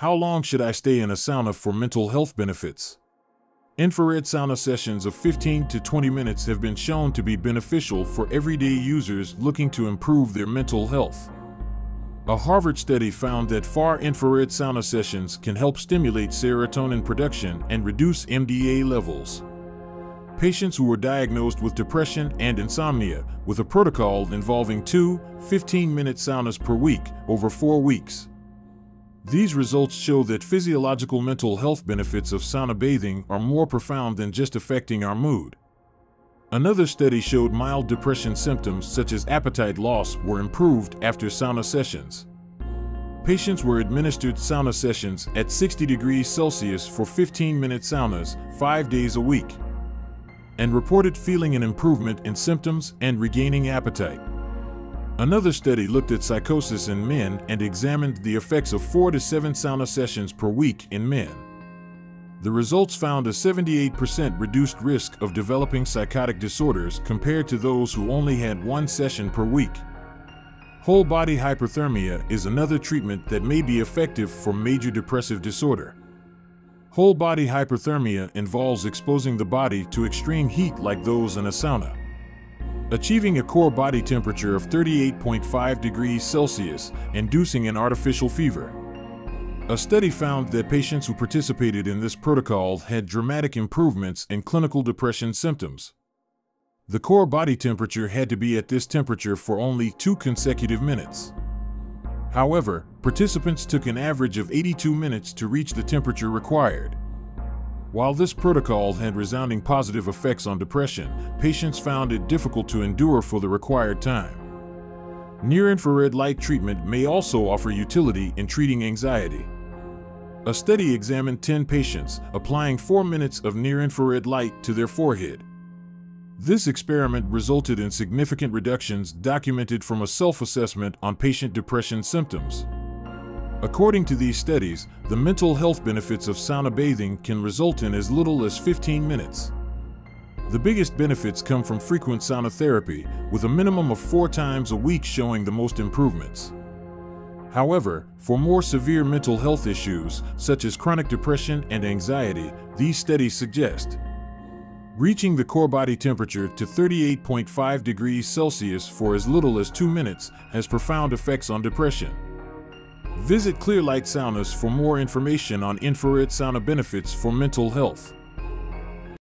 How long should I stay in a sauna for mental health benefits? Infrared sauna sessions of 15 to 20 minutes have been shown to be beneficial for everyday users looking to improve their mental health. A Harvard study found that far infrared sauna sessions can help stimulate serotonin production and reduce MDA levels. Patients who were diagnosed with depression and insomnia with a protocol involving two 15 minute saunas per week over four weeks. These results show that physiological mental health benefits of sauna bathing are more profound than just affecting our mood. Another study showed mild depression symptoms such as appetite loss were improved after sauna sessions. Patients were administered sauna sessions at 60 degrees Celsius for 15 minute saunas, five days a week, and reported feeling an improvement in symptoms and regaining appetite. Another study looked at psychosis in men and examined the effects of 4 to 7 sauna sessions per week in men. The results found a 78% reduced risk of developing psychotic disorders compared to those who only had one session per week. Whole body hyperthermia is another treatment that may be effective for major depressive disorder. Whole body hyperthermia involves exposing the body to extreme heat like those in a sauna. Achieving a core body temperature of 38.5 degrees Celsius, inducing an artificial fever. A study found that patients who participated in this protocol had dramatic improvements in clinical depression symptoms. The core body temperature had to be at this temperature for only two consecutive minutes. However, participants took an average of 82 minutes to reach the temperature required. While this protocol had resounding positive effects on depression, patients found it difficult to endure for the required time. Near-infrared light treatment may also offer utility in treating anxiety. A study examined 10 patients, applying 4 minutes of near-infrared light to their forehead. This experiment resulted in significant reductions documented from a self-assessment on patient depression symptoms. According to these studies, the mental health benefits of sauna bathing can result in as little as 15 minutes. The biggest benefits come from frequent sauna therapy, with a minimum of four times a week showing the most improvements. However, for more severe mental health issues, such as chronic depression and anxiety, these studies suggest reaching the core body temperature to 38.5 degrees Celsius for as little as two minutes has profound effects on depression. Visit Clearlight Saunas for more information on infrared sauna benefits for mental health.